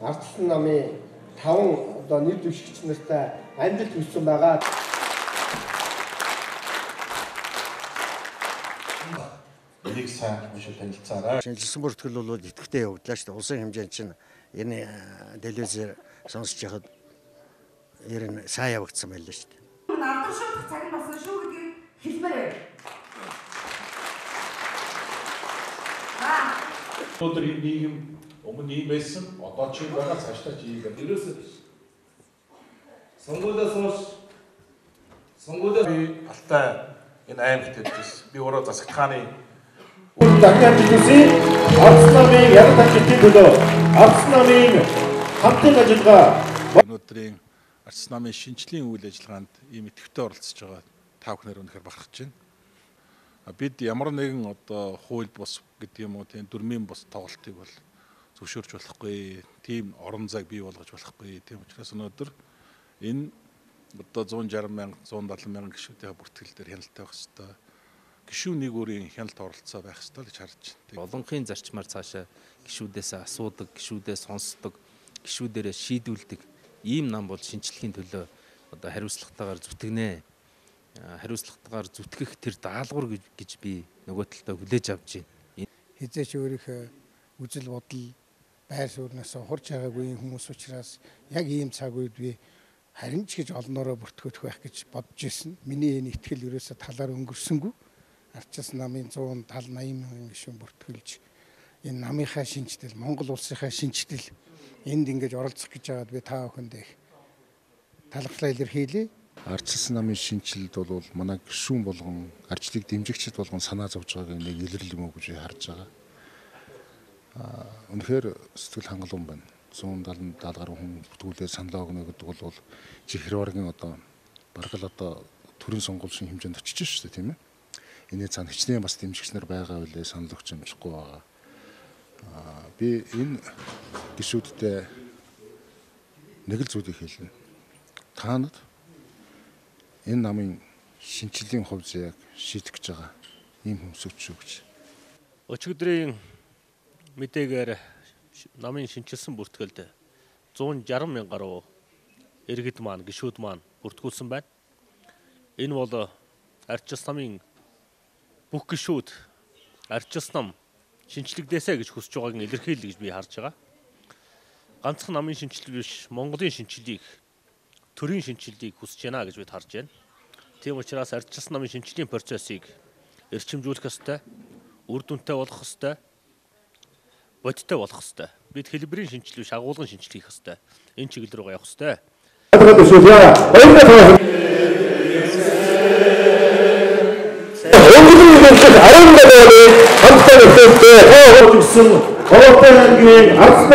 ардсан намын таван одоо нэр дэвшигч нартай амжилт хүссэн байгаа. Энийг сайн уншиж танилцаарай. Шинжилсэн бүртгэл бол идэвхтэй явагдлаа шүү дээ. Улсын хэмжээнд чинь энэ телевизээр сонсож яхад ер нь сайн явагдсан байлаа шүү дээ. Алдаршуулах цаг нь болсон шүү гэдгийг хэлмээр байна. Өнөөдөр нийгэм өмнө ийм байсан, одоо ч юм байгаа, цаашдаа ч ийм байна. Ерөөсөө сонгуулиас хойш сонгуулиас Би алтай энэ аймагт ирсэн. Би өөрөө засагтхааны Дахиад хэлсэн ардсан намын яг тажилтын төлөө ардсан намын хамтын ажиллагаа өнөөдрийн арц намын шинжлэлийн үйл ажиллагаанд ийм идэвхтэй оролцож байгаа та бүхнээр үнэхээр бахархаж байна. Бид ямар нэгэн одоо хууль бус гэдэг юм уу тийм дүрмийн бус тоглолтыг бол зөвшөөрч болохгүй. Тийм орон зайг бий болгож болохгүй. Тийм учраас өнөөдөр энэ одоо 160 мянга 170 мянга гишүүдийн бүртгэл дээр хяналттай байх хэвээр гишүүн нэг өөрийн хяналт оролцоо байх хэвээр гэж харж байна. Олонхын зарчмаар цаашаа гişүүдээс асуудаг, гişүүдээс сонсдог, гişүүдээрээ шийдүүлдэг ийм нам бол шинчлэхийн төлөө одоо хариуцлагатайгаар зүтгэнэ. Хариуцлагатайгаар зүтгэх тэр даалгавар гэж би нөгөө талдаа хүлээж авч байна. хизээч өөрийнхөө үзэл бодол байр сууриас хурж байгаагүй хүмүүс учраас яг ийм цаг үед би харин ч гэж олноороо бүртгэх байх гэж бодож ирсэн. Миний энэ ихтгэл ерөөсө талаар өнгөрсөнгүй. Арчаас намын 170 80 мянган гишүүн бүртгэлж энэ намынхаа шинжтэл Монгол улсынхаа шинжтэл энд ингэж оролцох гэж байгаад би та бүхэндээ их талархлаа илэрхийлье. Ардчилсан намын шинжилэлд бол манай гишүүн болгон арчлыг дэмжигчд болгон санаа зовж байгааг нэг уу гэж харж байгаа. Үнэхээр сэтгэл хангалуун байна. 170 70 гаруй хүн бүтгүүлээ саналаа өгнө гэдэг бол чихэр баргийн одоо бараг л одоо төрийн сонгуул шин хэмжээнд очиж шүү дээ тийм ээ. Энийн цаана хичнээн бас дэмжигч нар байгаа үлээ санал өгч юмчихгүй байгаа. Аа би энэ гişүүдтэй нэг л зүйлийг хэлнэ. Та нар энэ намын шинжиллийн хувь заяаг шийдэх гэж байгаа ийм шүү гэж. Өчигдрийн мэдээгээр намын шинчилсэн бүртгэлд 160 мянга гаруй иргэд маань гişүүд маань бүртгүүлсэн байна. Энэ бол арчилс намын бүх гişүүд арчилс нам шинчлэгдээсэ гэж хүсэж байгааг илэрхийлэл гэж би харж байгаа. Ганцхан намын шинчлэл биш, Монголын шинчлэлийг төрийн шинчлэлийг хүсэж байна гэж бид харж байна. Тийм учраас арчилс намын шинчлийн процессыг эрчимжүүлэх ёстой, үр дүнтэй болох ёстой, бодиттой болох ёстой. Бид хэлбэрийн шинжлэл биш агуулгын шинжлэл хийх ёстой. Энэ чиглэл рүү явах ёстой. өнгөрийн хэвлэл 10 долларын хамтдаа өсөлтөө хоо гэсэн Ховоотой аймгийн ардсан